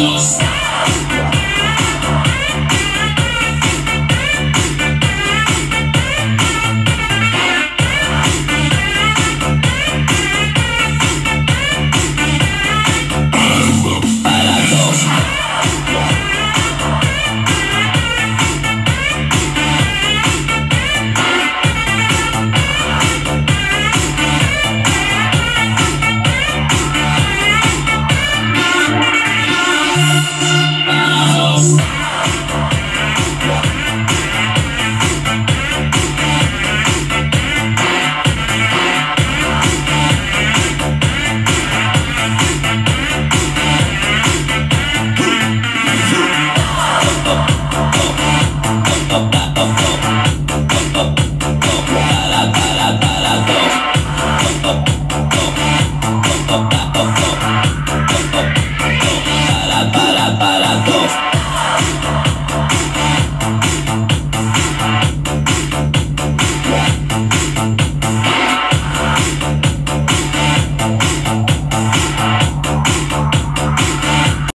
Dios. Oh.